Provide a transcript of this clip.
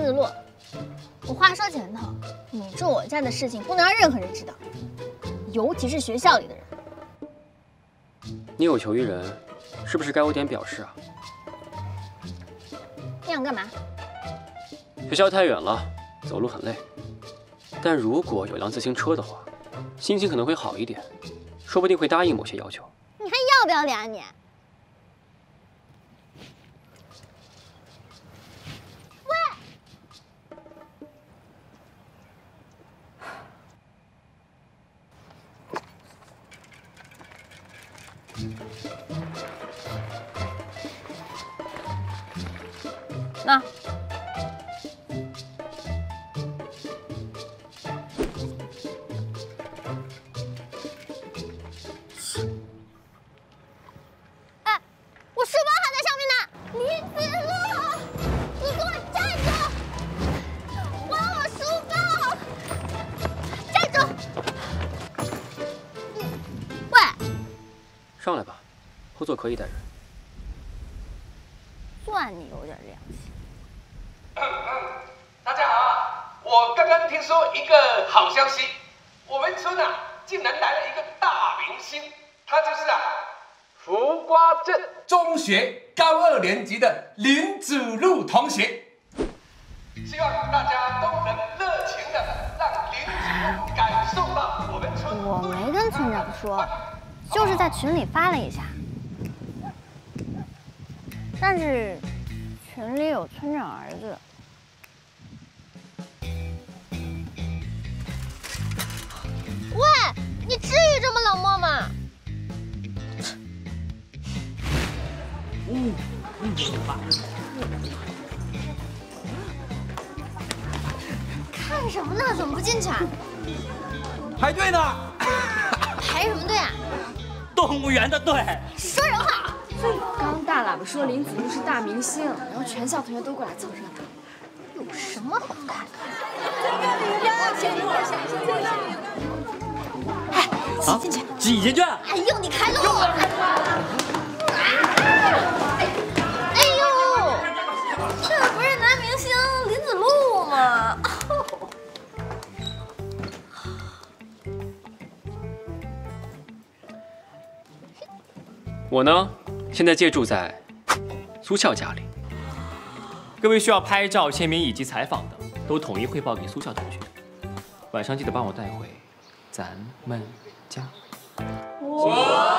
路。我话说前头，你住我家的事情不能让任何人知道，尤其是学校里的人。你有求于人，是不是该有点表示啊？你想干嘛？学校太远了，走路很累。但如果有辆自行车的话，心情可能会好一点，说不定会答应某些要求。你还要不要脸啊你？那。上来吧，后座可以带人。算你有点良心。大家好，我刚刚听说一个好消息，我们村啊竟然来了一个大明星，他就是啊福瓜镇中学高二年级的林子路同学。希望大家都能热情的让林子路感受到我们村。我没跟村长说，就是在群里发了一下，但是群里有村长儿子。喂，你至于这么冷漠吗？看什么呢？怎么不进去啊？排队呢？动物园的队。说人话！刚大喇叭说林子路是大明星，然后全校同学都过来凑热闹。有什么好看的？哎，挤进去！挤进去。哎呦，你开路！我呢，现在借住在苏笑家里。各位需要拍照、签名以及采访的，都统一汇报给苏笑同学。晚上记得帮我带回咱们家。哇！